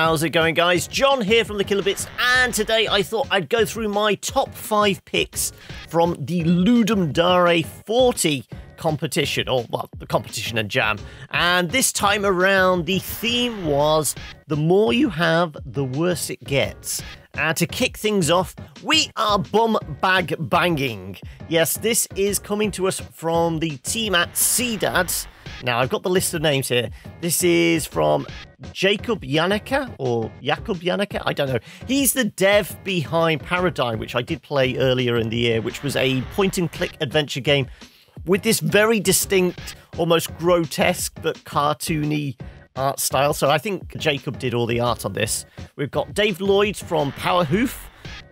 How's it going, guys? John here from the Killer Bits, and today I thought I'd go through my top five picks from the Ludum Dare 40 competition, or well, the competition and jam. And this time around, the theme was the more you have, the worse it gets. And to kick things off, we are bum bag banging. Yes, this is coming to us from the team at Sea Dads. Now, I've got the list of names here. This is from Jacob Yannicka or Jakob Yannicka. I don't know. He's the dev behind Paradigm, which I did play earlier in the year, which was a point and click adventure game with this very distinct, almost grotesque but cartoony art style. So I think Jacob did all the art on this. We've got Dave Lloyd from Powerhoof,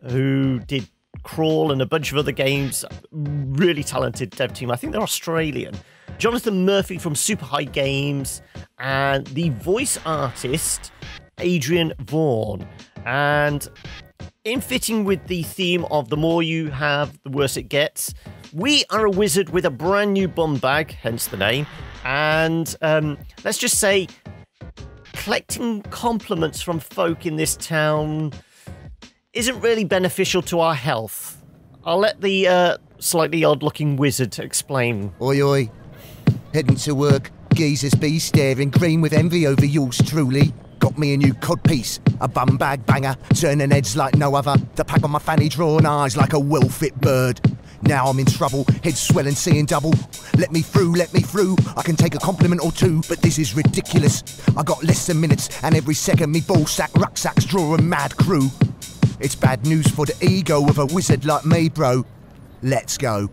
who did Crawl and a bunch of other games. Really talented dev team. I think they're Australian. Jonathan Murphy from Super High Games, and the voice artist Adrian Vaughan. And in fitting with the theme of the more you have, the worse it gets, we are a wizard with a brand new bum bag, hence the name. And um, let's just say, collecting compliments from folk in this town isn't really beneficial to our health. I'll let the uh, slightly odd looking wizard explain. Oi, oi. Heading to work, geezers be staring green with envy over yours truly. Got me a new codpiece, a bum bag banger, turning heads like no other. The pack on my fanny drawing eyes like a well fit bird. Now I'm in trouble, head swelling, seeing double. Let me through, let me through. I can take a compliment or two, but this is ridiculous. I got less than minutes, and every second me ball sack rucksacks draw a mad crew. It's bad news for the ego of a wizard like me, bro. Let's go.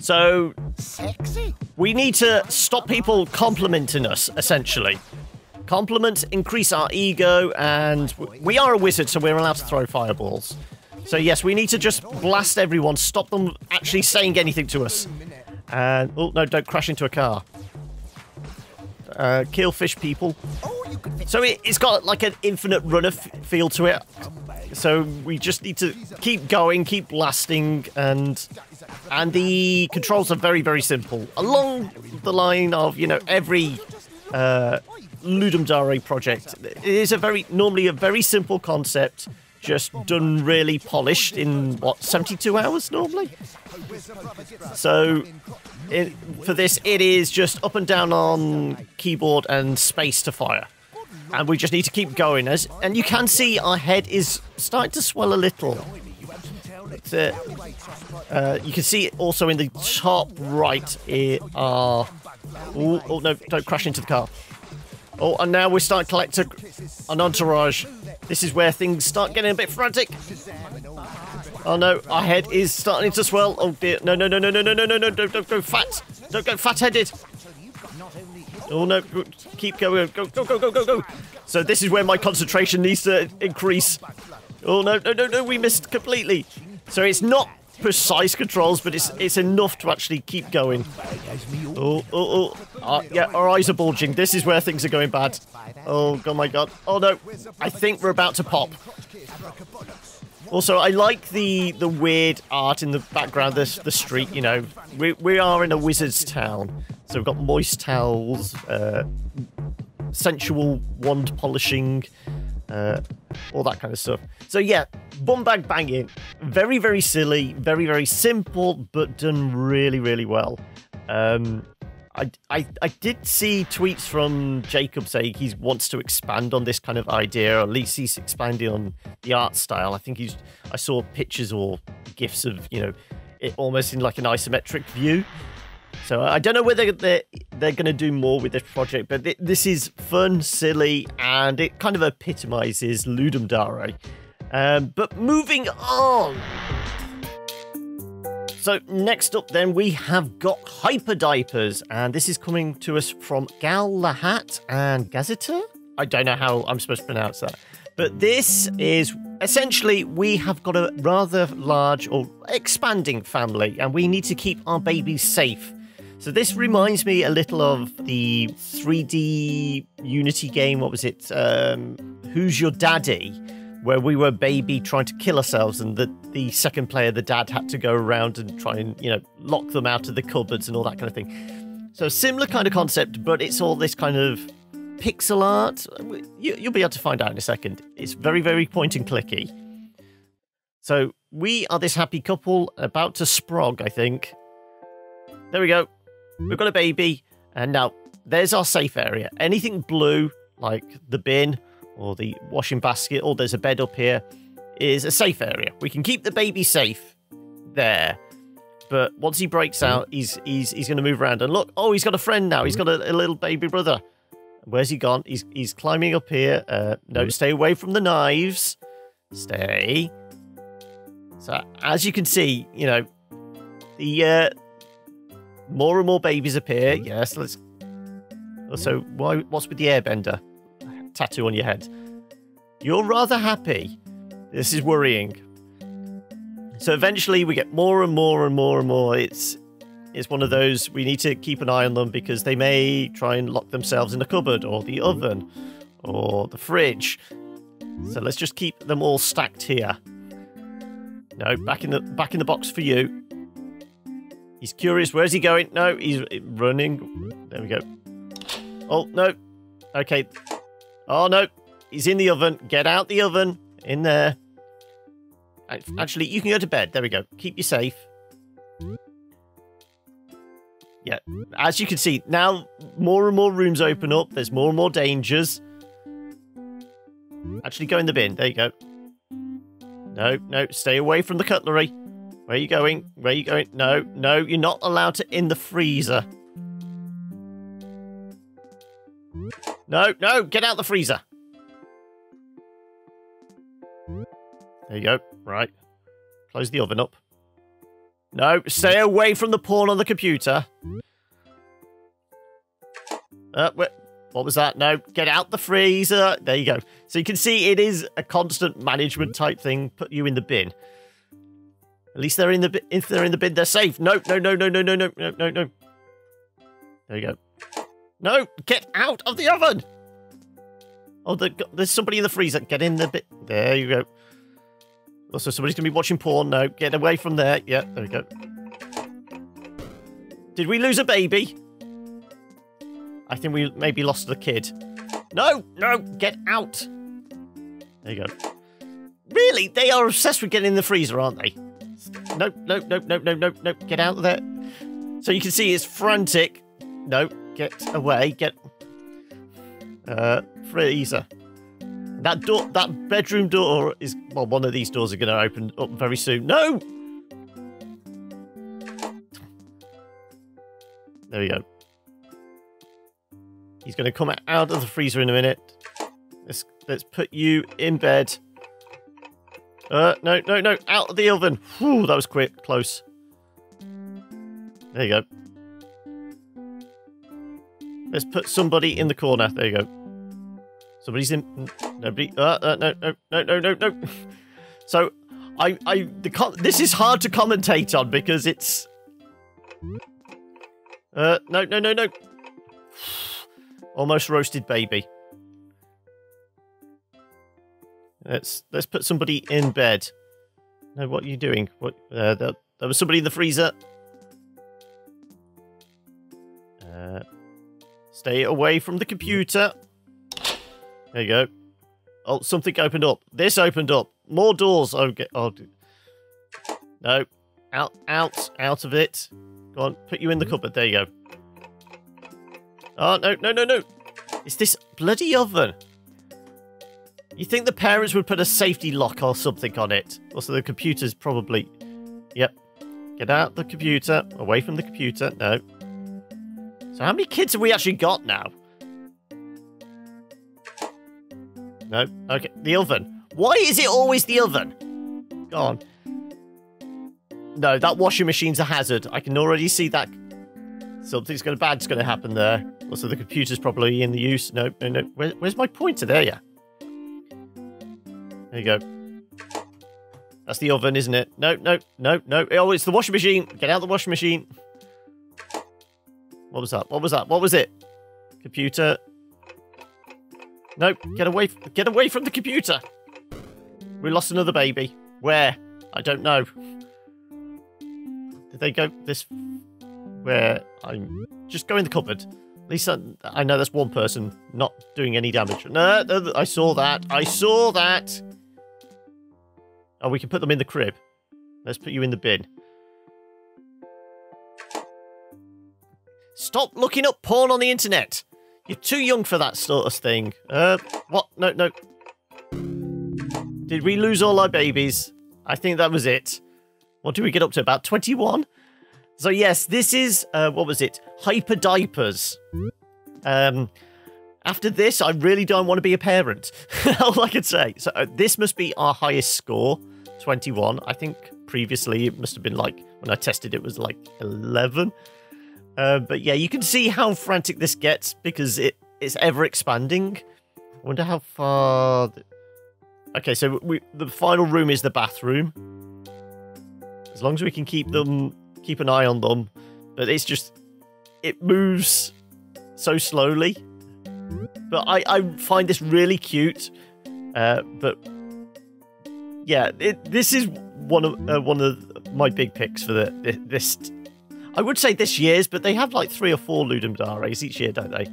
So Sexy. we need to stop people complimenting us, essentially. Compliments increase our ego, and we are a wizard, so we're allowed to throw fireballs. So yes, we need to just blast everyone, stop them actually saying anything to us. And oh no, don't crash into a car. Uh, kill fish people. So it, it's got like an infinite runner feel to it. So we just need to keep going, keep blasting, and and the controls are very very simple. Along the line of you know every uh, Ludum Dare project, it is a very normally a very simple concept, just done really polished in what 72 hours normally. So it, for this, it is just up and down on keyboard and space to fire. And we just need to keep going. As and you can see our head is starting to swell a little. Uh, uh, you can see also in the top right. Are. Oh, oh no! Don't crash into the car. Oh, and now we're starting to collect a, an entourage. This is where things start getting a bit frantic. Oh no, our head is starting to swell. Oh dear. No, no, no, no, no, no, no, no, no, don't, don't go fat. Don't go fat headed. Oh no, keep going. Go, go, go, go, go, go. So this is where my concentration needs to increase. Oh no, no, no, no, we missed completely. So it's not precise controls, but it's it's enough to actually keep going. Oh, oh, oh. Uh, yeah, our eyes are bulging. This is where things are going bad. Oh, my god. Oh no, I think we're about to pop. Also, I like the the weird art in the background, the, the street, you know. We, we are in a wizard's town. So we've got moist towels, uh, sensual wand polishing, uh, all that kind of stuff. So yeah, bum bag banging. Very, very silly, very, very simple, but done really, really well. Um, I, I, I did see tweets from Jacob saying he wants to expand on this kind of idea, or at least he's expanding on the art style. I think he's. I saw pictures or gifs of you know, it almost in like an isometric view. So I don't know whether they're they're going to do more with this project, but thi- this is fun, silly, and it kind of epitomizes Ludum Dare. Um, but moving on. So next up, then we have got Hyper Diapers, and this is coming to us from Gal Lahat and Gaziter. I don't know how I'm supposed to pronounce that, but this is essentially we have got a rather large or expanding family, and we need to keep our babies safe. So this reminds me a little of the 3D Unity game. What was it? Um, Who's Your Daddy? Where we were baby trying to kill ourselves, and the, the second player, the dad, had to go around and try and you know lock them out of the cupboards and all that kind of thing. So similar kind of concept, but it's all this kind of pixel art? You, you'll be able to find out in a second. It's very, very point and clicky. So we are this happy couple about to sprog, I think. There we go. We've got a baby. And now there's our safe area. Anything blue, like the bin or the washing basket, or there's a bed up here, is a safe area. We can keep the baby safe there. But once he breaks out, he's he's he's going to move around. And look, oh, he's got a friend now. He's got a, a little baby brother. Where's he gone? He's he's climbing up here. Uh, no, stay away from the knives. Stay. So as you can see, you know, the uh, more and more babies appear. Hmm. Yes, let's. So why? What's with the airbender tattoo on your head? You're rather happy. This is worrying. So eventually we get more and more and more and more. It's it's one of those we need to keep an eye on them because they may try and lock themselves in the cupboard or the oven or the fridge. So let's just keep them all stacked here. No, back in the back in the box for you. He's curious. Where's he going? No, he's running. There we go. Oh, no. Okay. Oh, no. He's in the oven. Get out the oven. In there. Actually, you can go to bed. There we go. Keep you safe. Yeah, as you can see, now more and more rooms open up. There's more and more dangers. Actually, go in the bin. There you go. No, no, stay away from the cutlery. Where are you going? Where are you going? No, no, you're not allowed to in the freezer. No, no, get out the freezer. There you go. Right. Close the oven up. No, stay away from the porn on the computer. Uh, what was that? No, get out the freezer. There you go. So you can see it is a constant management type thing. Put you in the bin. At least they're in the if they're in the bin, they're safe. No, no, no, no, no, no, no, no, no, no. There you go. No, get out of the oven. Oh, the, there's somebody in the freezer. Get in the bit. There you go. Also, somebody's to be watching porn now. Get away from there. Yeah, there we go. Did we lose a baby? I think we maybe lost the kid. No, no, get out. There you go. Really? They are obsessed with getting in the freezer, aren't they? No, no, no, no, no, no, no. Get out of there. So you can see it's frantic. No, get away. Get... Uh, freezer. That door, that bedroom door is, well, one of these doors are going to open up very soon. No! There we go. He's going to come out of the freezer in a minute. Let's, let's put you in bed. Uh, no, no, no, out of the oven. Whew, that was quick, close. There you go. Let's put somebody in the corner. There you go. Somebody's in. Nobody. Uh, uh, no, no, no, no, no, no. So, I, I, the this is hard to commentate on because it's. Uh, no, no, no, no. Almost roasted baby. Let's let's put somebody in bed. No, what are you doing? What? Uh, there, there was somebody in the freezer. Uh, stay away from the computer. There you go. Oh, something opened up. This opened up. More doors. Okay. Oh, no. Out, out, out of it. Go on, put you in the cupboard. There you go. Oh, no, no, no, no. It's this bloody oven. You think the parents would put a safety lock or something on it? Also, the computer's probably... Yep. Get out the computer. Away from the computer. No. So how many kids have we actually got now? No. Okay. The oven. Why is it always the oven? Go on. No, that washing machine's a hazard. I can already see that. Something's going to bad's going to happen there. Also, the computer's probably in the use. No, no, no. Where, where's my pointer? There, yeah. There you go. That's the oven, isn't it? No, no, no, no. Oh, it's the washing machine. Get out the washing machine. What was that? What was that? What was it? Computer. No, get away, get away from the computer. We lost another baby. Where? I don't know. Did they go this? Where? I'm just go in the cupboard. At least I, I know that's one person not doing any damage. No, no, I saw that. I saw that. Oh, we can put them in the crib. Let's put you in the bin. Stop looking up porn on the internet. You're too young for that sort of thing. Uh, what? No, no. Did we lose all our babies? I think that was it. What did we get up to? About 21? So, yes, this is, uh, what was it? Hyper Diapers. Um, after this, I really don't want to be a parent. all I could say. So, uh, this must be our highest score 21. I think previously it must have been like, when I tested it, was like 11. Uh, but yeah, you can see how frantic this gets because it it's ever expanding. I wonder how far. Okay, so we the final room is the bathroom. As long as we can keep them, keep an eye on them, but it's just it moves so slowly. But I I find this really cute. Uh, but yeah, it, this is one of uh, one of my big picks for the this I would say this year's, but they have like three or four Ludum Dares each year, don't they?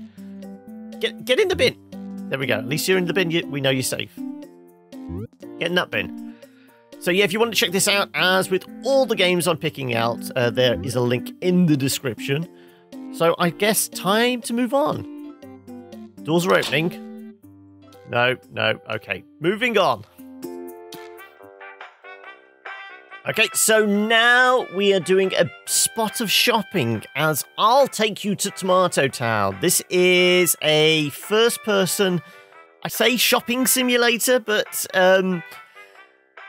Get get in the bin. There we go. At least you're in the bin. You, we know you're safe. Get in that bin. So yeah, if you want to check this out, as with all the games I'm picking out, uh, there is a link in the description. So I guess time to move on. Doors are opening. No, no. Okay, moving on. Okay, so now we are doing a spot of shopping as I'll take you to Tomato Town. This is a first person, I say shopping simulator, but um,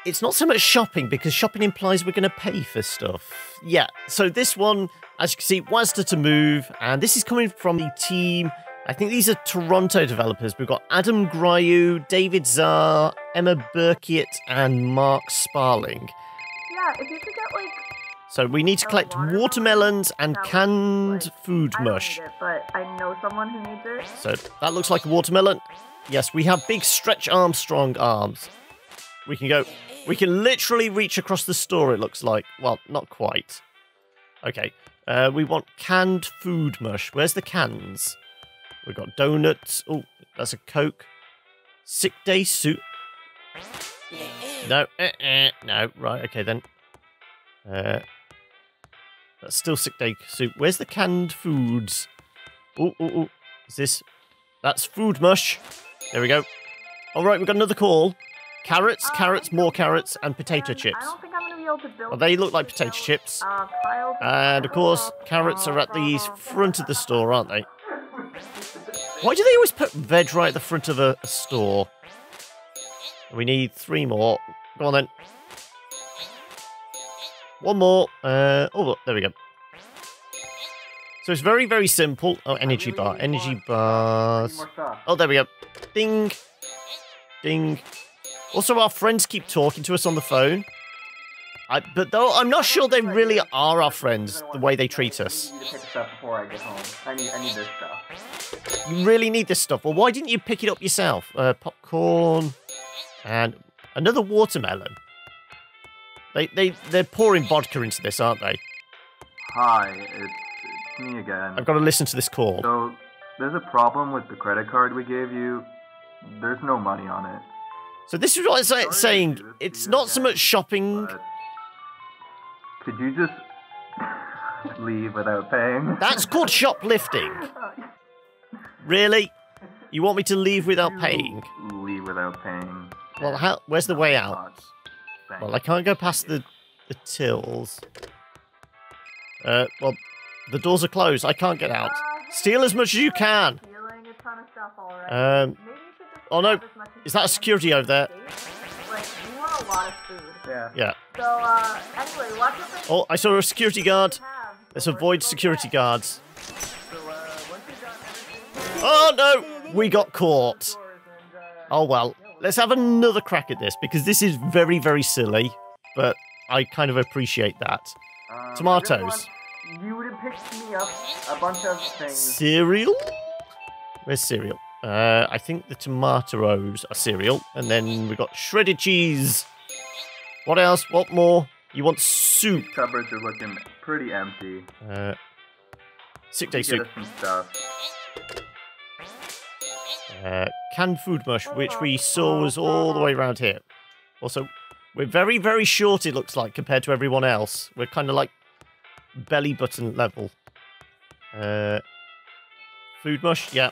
it's not so much shopping because shopping implies we're going to pay for stuff. Yeah, so this one, as you can see, WASD to move, and this is coming from the team. I think these are Toronto developers. We've got Adam Gryu, David Czar, Emma Burkitt, and Mark Sparling. Yeah, if you could get like So we need to collect watermelons and canned food I don't mush. it, but I know someone who needs it. So that looks like a watermelon. Yes, we have big stretch Armstrong arms. We can go. We can literally reach across the store. It looks like. Well, not quite. Okay. Uh, we want canned food mush. Where's the cans? We've got donuts. Oh, that's a Coke. Sick day soup. No, eh, eh, no. Right. Okay then. Uh, that's still sick day soup. Where's the canned foods? Oh, oh, oh. Is this? That's food mush. There we go. All right, we've got another call. Carrots, Uh, carrots, more carrots, and potato chips. I don't think I'm gonna be able to build. Well, they look like potato chips. Uh, And of course, carrots are at the front of the store, aren't they? Why do they always put veg right at the front of a, a store? We need three more. Go on then. One more. Uh, oh, look, there we go. So it's very, very simple. Oh, energy bar. Energy bars. Oh, there we go. Ding. Ding. Also, our friends keep talking to us on the phone. I, but though I'm not sure they really are our friends the way they treat us. I need to pick before I get home. I need, I need this stuff. You really need this stuff. Well, why didn't you pick it up yourself? Uh, popcorn and another watermelon. They they they're pouring vodka into this, aren't they? Hi, it's, it's me again. I've got to listen to this call. So, there's a problem with the credit card we gave you. There's no money on it. So this is what I'm Sorry saying. do this to It's not so much shopping. Could you just leave without paying? That's called shoplifting. Really? You want me to leave without paying? Leave without paying. Well, how? Where's the way out? Well, I can't go past the the tills. Uh, well, the doors are closed. I can't get out. Steal as much as you can. Stealing a ton of stuff already. Um, Maybe you should just oh, no. grab as much as Is that a security over there? the safe. Like, we want a lot of food. Yeah. Yeah. So, uh, anyway, watch out Oh, I saw a security guard. Let's avoid security guards. Oh no, we got caught. uh, Oh well, let's have another crack at this because this is very, very silly, but I kind of appreciate that. um, Tomatoes. You would have picked me up a bunch of things. Cereal? Where's cereal? Uh, I think the tomatoes are cereal, and then we've got shredded cheese. What else? What more? You want soup? Cupboards are looking pretty empty. Uh, Sick day soup. some stuff. Uh, canned food mush, which we saw was all the way around here. Also, we're very, very short, it looks like, compared to everyone else. We're kind of like belly button level. Uh, food mush, yeah.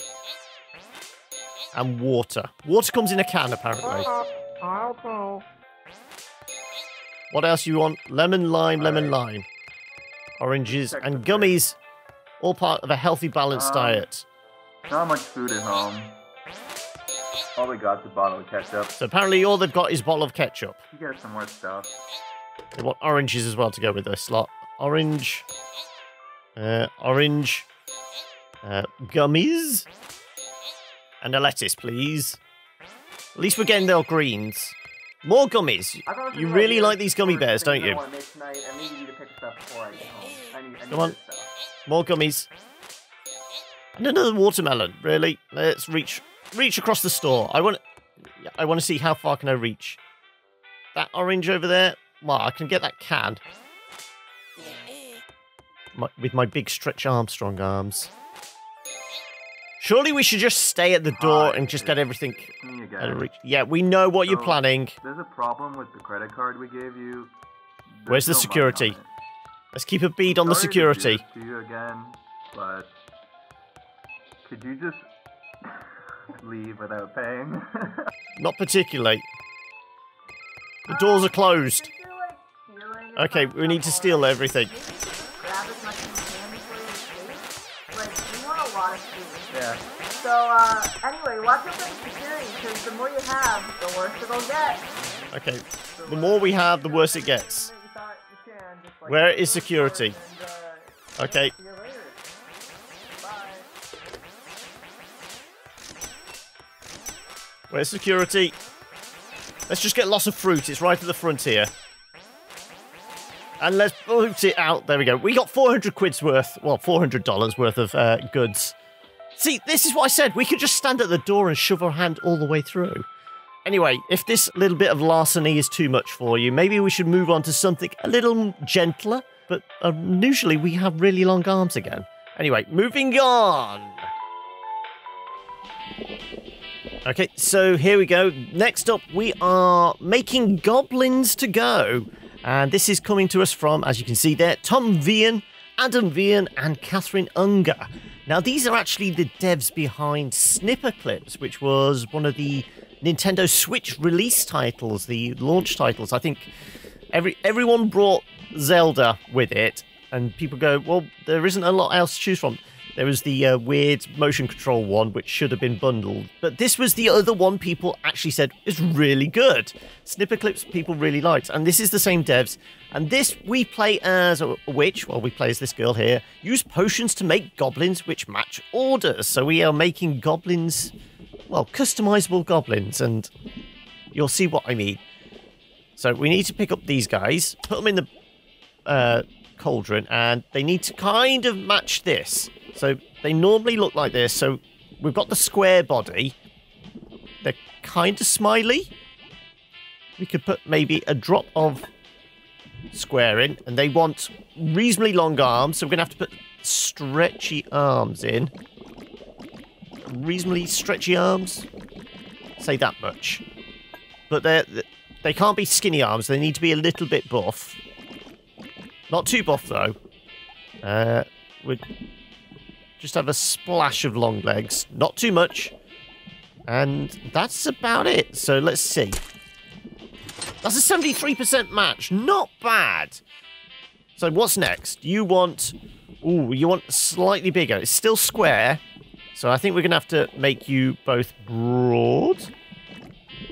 And water. Water comes in a can, apparently. What else you want? Lemon, lime, lemon, lime. Oranges and gummies. All part of a healthy, balanced Um, diet. Not much food at home. All we got's a bottle of ketchup. So apparently all they've got is a bottle of ketchup. You get some more stuff. They want oranges as well to go with this lot. Orange. Uh, orange. Uh, gummies. And a lettuce, please. At least we're getting their greens. More gummies. I thought it was a You really like these gummy bears, don't you? wanna make tonight. I needed you to pick stuff before I get home. I need, I need Come on. More gummies. And another watermelon. Really? Let's reach reach across the store. I want I want to see how far can I reach. That orange over there. Well, I can get that can. My, with my big stretch Armstrong arms. Surely we should just stay at the door and just get everything out of reach. Yeah, we know what you're planning. There's a problem with the credit card we gave you. There's Where's the no security? Let's keep a bead on the Sorry security. To you again, but could you just leave without paying? Not particularly. The doors are closed. Since you're, like, stealing and Okay, we need to steal everything. grab as much as you can before you escape. Like, you want a lot of food. Yeah. So, uh, anyway, watch out for the security, because the more you have, the worse it'll get. Okay, the more we have, the worse it gets. You thought you can, just, like, Where go is to the security? store and, Okay, where's security? Let's just get lots of fruit. It's right at the front here. And let's boot it out. There we go. We got 400 quid's worth, well, $400 worth of uh, goods. See, this is what I said. We could just stand at the door and shove our hand all the way through. Anyway, if this little bit of larceny is too much for you, maybe we should move on to something a little gentler. But unusually, we have really long arms again. Anyway, moving on. Okay, so here we go. Next up, we are making goblins to go. And this is coming to us from, as you can see there, Tom Vian, Adam Vian, and Catherine Unger. Now, these are actually the devs behind Snipperclips, which was one of the Nintendo Switch release titles, the launch titles. I think every everyone brought Zelda with it, and people go, well, there isn't a lot else to choose from. There was the uh, weird motion control one, which should have been bundled, but this was the other one people actually said is really good. Snipperclips people really liked, and this is the same devs. And this we play as a witch, well, we play as this girl here, use potions to make goblins which match orders. So we are making goblins, well, customizable goblins, and you'll see what I mean. So we need to pick up these guys, put them in the uh, cauldron, and they need to kind of match this. So they normally look like this. So we've got the square body. They're kind of smiley. We could put maybe a drop of square in, and they want reasonably long arms. So we're gonna have to put stretchy arms in. Reasonably stretchy arms. Say that much. But they're they can't be skinny arms. They need to be a little bit buff. Not too buff though. Uh, we just have a splash of long legs. Not too much. And that's about it. So let's see. That's a 73% match. Not bad. So what's next? You want... Ooh, you want slightly bigger. It's still square. So I think we're going to have to make you both broad.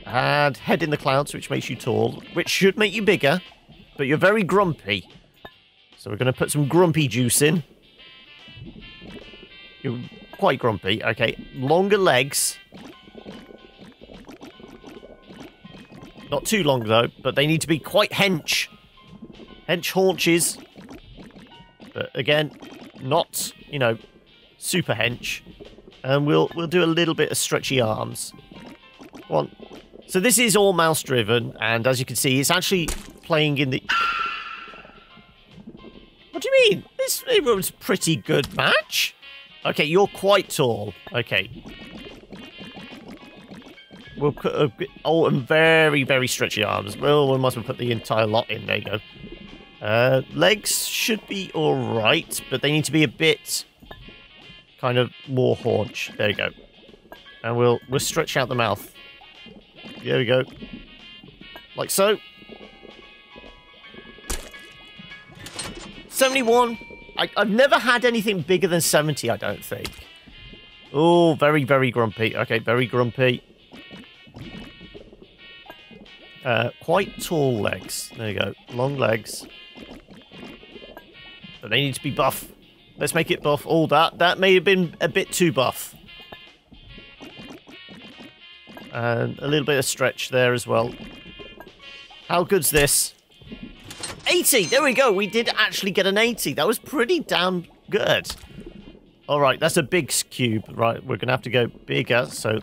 And head in the clouds, which makes you tall. Which should make you bigger. But you're very grumpy. So we're going to put some grumpy juice in. Quite grumpy. Okay, longer legs. Not too long though, but they need to be quite hench. Hench haunches. But again, not, you know, super hench. And we'll we'll do a little bit of stretchy arms. One. So this is all mouse driven, and as you can see, it's actually playing in the. What do you mean? This it was a pretty good match. Okay, you're quite tall. Okay. We'll put a bit, oh, and very, very stretchy arms. Well, we must have put the entire lot in. There you go. Uh, legs should be alright, but they need to be a bit kind of more haunch. There you go. And we'll we'll stretch out the mouth. There we go. Like so. 71. I, I've never had anything bigger than 70, I don't think. Oh, very, very grumpy. Okay, very grumpy. Uh, quite tall legs. There you go. Long legs. But they need to be buff. Let's make it buff. Oh, that, that may have been a bit too buff. And a little bit of stretch there as well. How good's this? 80! There we go. We did actually get an 80. That was pretty damn good. All right, that's a big cube. Right, we're going to have to go bigger. So,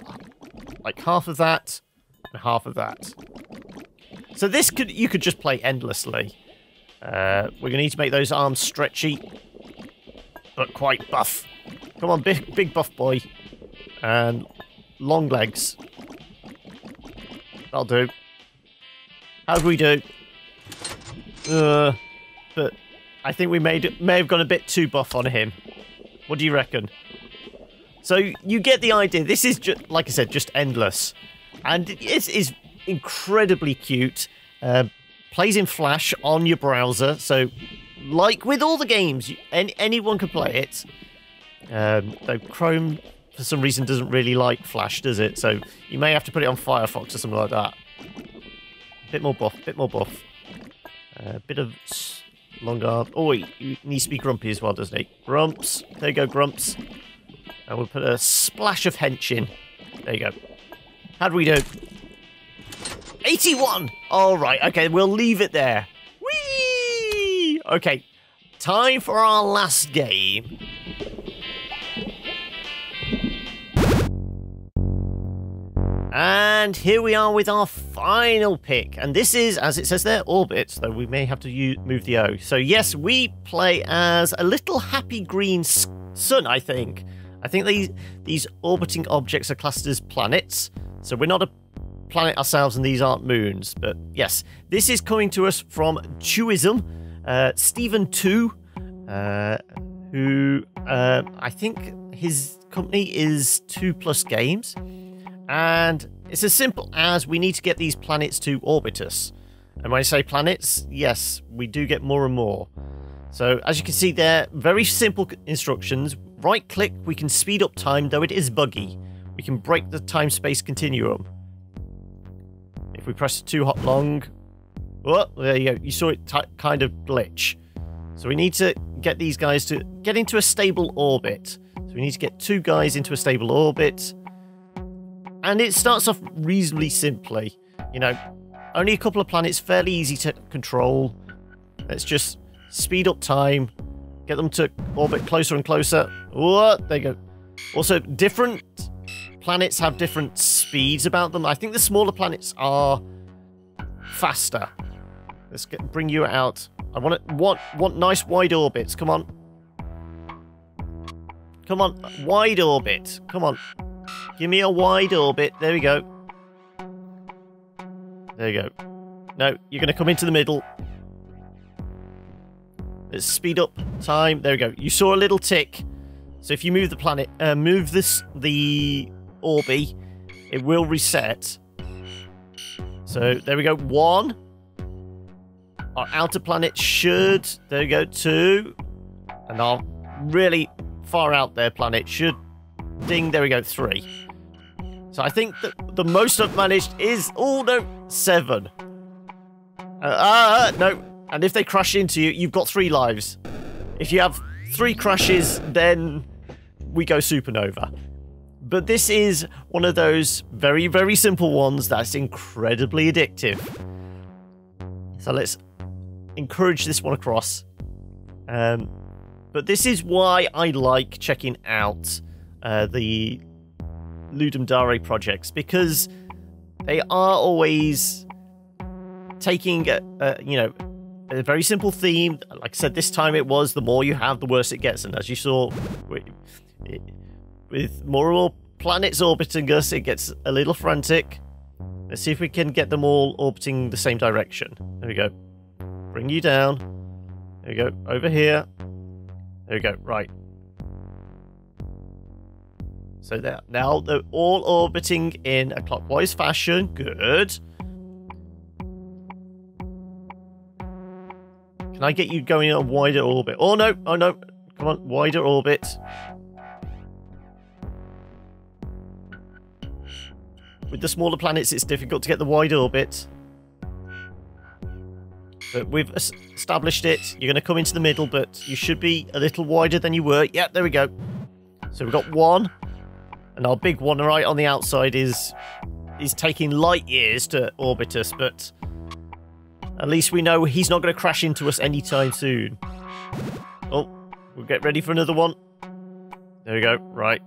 like half of that and half of that. So this could you could just play endlessly. Uh, we're going to need to make those arms stretchy, but quite buff. Come on, big, big buff boy. And long legs. That'll do. How do we do? Uh, but I think we made may have gone a bit too buff on him. What do you reckon? So you get the idea. This is just, like I said, just endless, and it is incredibly cute. Uh, plays in Flash on your browser, so like with all the games, any, anyone can play it. Um, though Chrome, for some reason, doesn't really like Flash, does it? So you may have to put it on Firefox or something like that. Bit more buff, bit more buff. A bit of long arm. Oh, he needs to be grumpy as well, doesn't he? Grumps. There you go, Grumps. And we'll put a splash of hench in. There you go. How do we do? 81! All right, okay, we'll leave it there. Whee! Okay, time for our last game. And here we are with our final pick. And this is, as it says there, orbit, though we may have to use, move the O. So yes, we play as a little happy green sun, I think. I think these, these orbiting objects are classed as planets. So we're not a planet ourselves and these aren't moons. But yes, this is coming to us from Chewism, uh, Steven Tu, uh, who uh, I think his company is 2 Plus Games. And it's as simple as we need to get these planets to orbit us. And when I say planets, yes, we do get more and more. So as you can see there, very simple instructions. Right click, we can speed up time, though it is buggy. We can break the time-space continuum. If we press too hot long... Oh, there you go. You saw it kind of glitch. So we need to get these guys to get into a stable orbit. So we need to get two guys into a stable orbit. And it starts off reasonably simply. You know, only a couple of planets, fairly easy to control. Let's just speed up time, get them to orbit closer and closer. What? There you go. Also, different planets have different speeds about them. I think the smaller planets are faster. Let's get, bring you out. I want it, want want nice wide orbits. Come on. Come on, wide orbit. Come on. Give me a wide orbit. There we go. There you go. No, you're going to come into the middle. Let's speed up time. There we go. You saw a little tick. So if you move the planet, uh, move this the Orby, it will reset. So there we go. One. Our outer planet should. There we go. Two. And our really far out there planet should. Ding. There we go. Three. So I think that the most I've managed is... Oh, no. Seven. Uh, uh, no. And if they crash into you, you've got three lives. If you have three crashes, then we go supernova. But this is one of those very, very simple ones that's incredibly addictive. So let's encourage this one across. Um, but this is why I like checking out uh, the Ludum Dare projects because they are always taking, a, a, you know, a very simple theme. Like I said, this time it was the more you have, the worse it gets. And as you saw, with, with more and more planets orbiting us, it gets a little frantic. Let's see if we can get them all orbiting the same direction. There we go. Bring you down. There we go. Over here. There we go. Right. So. Now they're all orbiting in a clockwise fashion. Good. Can I get you going in a wider orbit? Oh no, oh no. Come on, wider orbit. With the smaller planets, it's difficult to get the wide orbit. But we've established it. You're going to come into the middle, but you should be a little wider than you were. Yeah, there we go. So we've got one. And our big one right on the outside is is taking light years to orbit us, but at least we know he's not going to crash into us anytime soon. Oh, we'll get ready for another one. There we go. Right.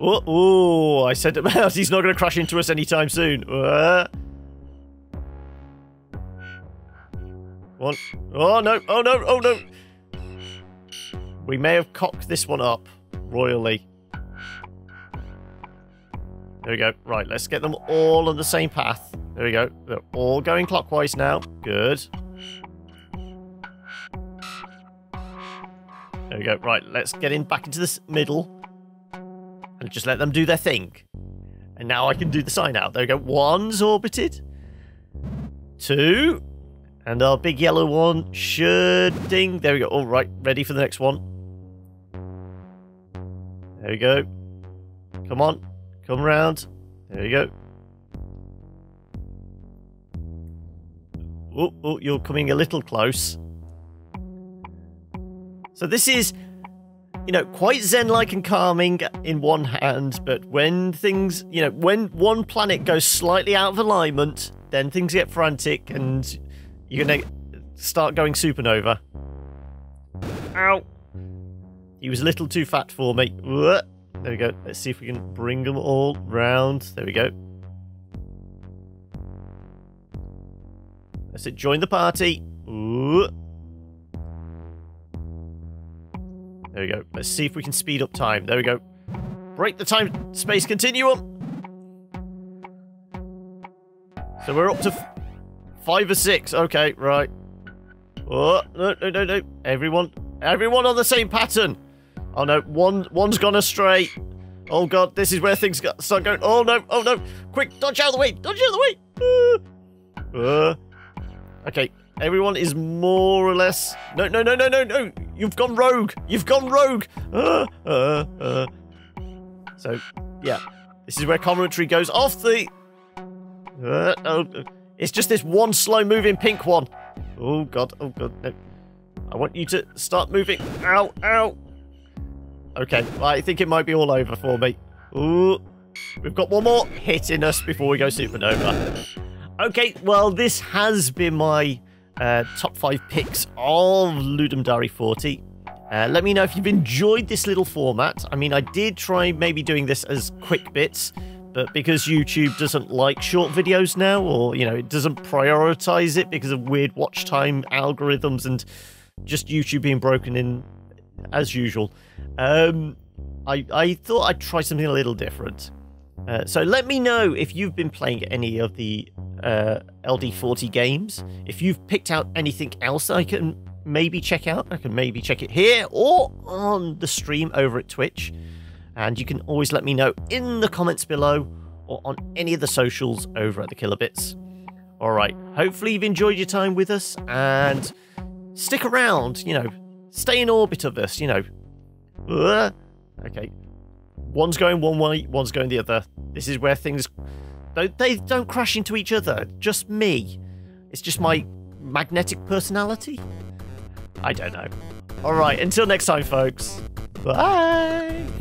Oh, oh I said about he's not going to crash into us anytime soon. Uh. One. Oh, no. Oh, no. Oh, no. We may have cocked this one up royally. There we go. Right, let's get them all on the same path. There we go. They're all going clockwise now. Good. There we go. Right, let's get in back into this middle. And just let them do their thing. And now I can do the sign out. There we go. One's orbited. Two. And our big yellow one should ding. There we go. All right, ready for the next one. There we go. Come on. Come round. There you go. Oh, oh, you're coming a little close. So this is, you know, quite zen-like and calming in one hand, but when things, you know, when one planet goes slightly out of alignment, then things get frantic and you're gonna start going supernova. Ow! He was a little too fat for me. There we go. Let's see if we can bring them all round. There we go. Let's it. Join the party. There we go. Let's see if we can speed up time. There we go. Break the time space continuum. So we're up to five or six. Okay, right. Oh, no, no, no, no. Everyone, everyone on the same pattern. Oh no, one one's gone astray. Oh god, this is where things got, start going. Oh no, oh no. Quick, dodge out of the way. Dodge out of the way. Uh, uh. Okay, everyone is more or less... No, no, no, no, no, no! You've gone rogue! You've gone rogue! Uh, uh, uh. So, yeah. This is where commentary goes off the... Uh, oh, it's just this one slow-moving pink one. Oh, God. Oh, God. No. I want you to start moving. Ow, ow. Okay, I think it might be all over for me. Ooh. We've got one more hit in us before we go supernova. Okay, well, this has been my uh, top five picks of Ludum Dare 40. Uh, let me know if you've enjoyed this little format. I mean, I did try maybe doing this as quick bits, but because YouTube doesn't like short videos now, or, you know, it doesn't prioritize it because of weird watch time algorithms and just YouTube being broken in as usual, um, I, I thought I'd try something a little different. Uh, so let me know if you've been playing any of the uh, LD40 games. If you've picked out anything else I can maybe check out, I can maybe check it here or on the stream over at Twitch. And you can always let me know in the comments below or on any of the socials over at the Killer Bits. All right, hopefully you've enjoyed your time with us and stick around, you know, stay in orbit of us, you know. Okay. One's going one way, one's going the other. This is where things don't they don't crash into each other. Just me. It's just my magnetic personality. I don't know. All right, until next time folks. Bye. Bye.